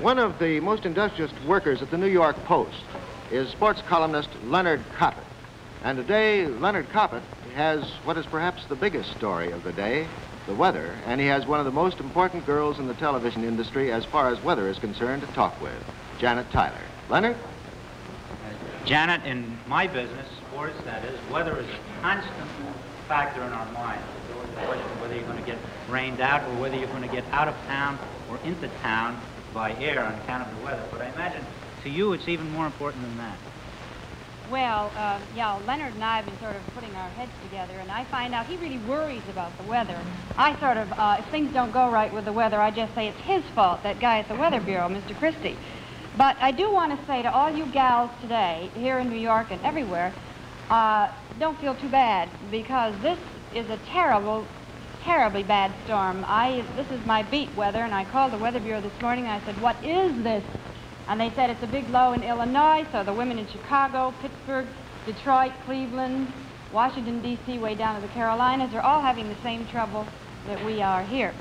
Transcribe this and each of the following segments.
One of the most industrious workers at the New York Post is sports columnist Leonard Koppett. And today, Leonard Koppett has what is perhaps the biggest story of the day, the weather, and he has one of the most important girls in the television industry as far as weather is concerned to talk with, Janet Tyler. Leonard? Uh, Janet, in my business, sports, that is, weather is a constant factor in our minds. It's always a question whether you're going to get rained out or whether you're going to get out of town or into town by air on account of the weather. But I imagine to you it's even more important than that. Well, uh, yeah, Leonard and I have been sort of putting our heads together, and I find out he really worries about the weather. I sort of, uh, if things don't go right with the weather, I just say it's his fault, that guy at the Weather Bureau, Mr. Christie. But I do want to say to all you gals today, here in New York and everywhere, uh, don't feel too bad, because this is a terrible, terribly bad storm. I, this is my beat weather, and I called the Weather Bureau this morning, and I said, what is this? And they said it's a big low in Illinois, so the women in Chicago, Pittsburgh, Detroit, Cleveland, Washington, D.C., way down to the Carolinas are all having the same trouble that we are here.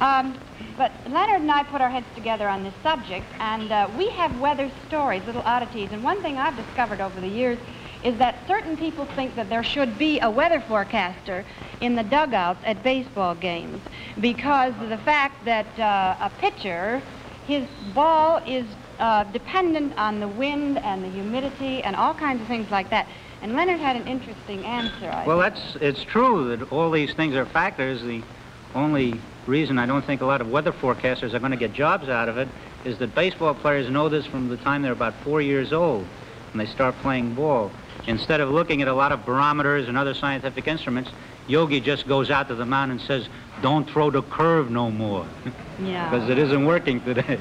Um, but Leonard and I put our heads together on this subject, and uh, we have weather stories, little oddities. And one thing I've discovered over the years is that certain people think that there should be a weather forecaster in the dugouts at baseball games because of the fact that uh, a pitcher, his ball is uh, dependent on the wind and the humidity and all kinds of things like that. And Leonard had an interesting answer. I well, think. that's it's true that all these things are factors. The only reason I don't think a lot of weather forecasters are going to get jobs out of it is that baseball players know this from the time they're about four years old when they start playing ball. Instead of looking at a lot of barometers and other scientific instruments, Yogi just goes out to the mound and says, don't throw the curve no more. Yeah. Because it isn't working today.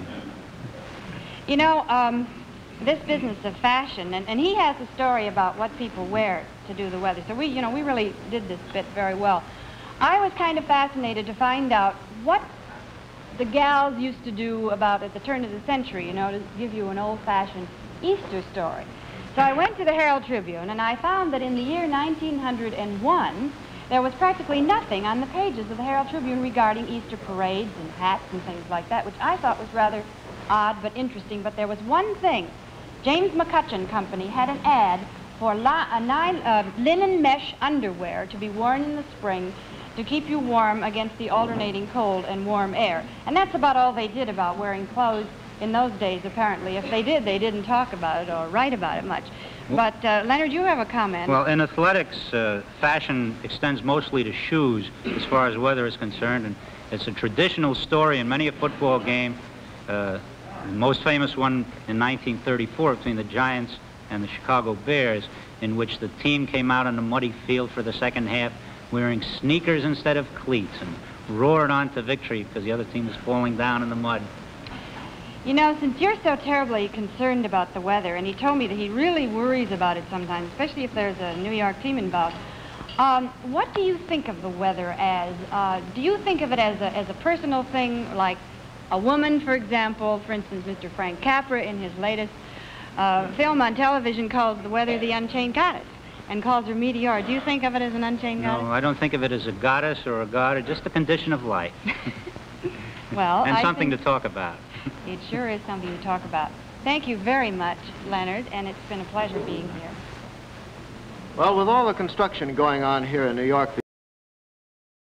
You know, um, this business of fashion, and, and he has a story about what people wear to do the weather. So we, you know, we really did this bit very well. I was kind of fascinated to find out what the gals used to do about at the turn of the century, you know, to give you an old-fashioned Easter story. So I went to the Herald Tribune, and I found that in the year 1901, there was practically nothing on the pages of the Herald Tribune regarding Easter parades and hats and things like that, which I thought was rather odd but interesting. But there was one thing. James McCutcheon Company had an ad for a nine, uh, linen mesh underwear to be worn in the spring to keep you warm against the alternating cold and warm air. And that's about all they did about wearing clothes in those days, apparently. If they did, they didn't talk about it or write about it much. But, uh, Leonard, you have a comment. Well, in athletics, uh, fashion extends mostly to shoes as far as weather is concerned, and it's a traditional story in many a football game. Uh, the most famous one in 1934 between the Giants and the Chicago Bears, in which the team came out on a muddy field for the second half wearing sneakers instead of cleats and roared on to victory because the other team was falling down in the mud. You know, since you're so terribly concerned about the weather, and he told me that he really worries about it sometimes, especially if there's a New York team involved, um, what do you think of the weather as? Uh, do you think of it as a, as a personal thing, like a woman, for example, for instance, Mr. Frank Capra in his latest uh, film on television calls the weather the unchained goddess and calls her meteor. Do you think of it as an unchained no, goddess? No, I don't think of it as a goddess or a god, or just a condition of life. well, and something to talk about. It sure is something to talk about. Thank you very much, Leonard, and it's been a pleasure being here. Well, with all the construction going on here in New York,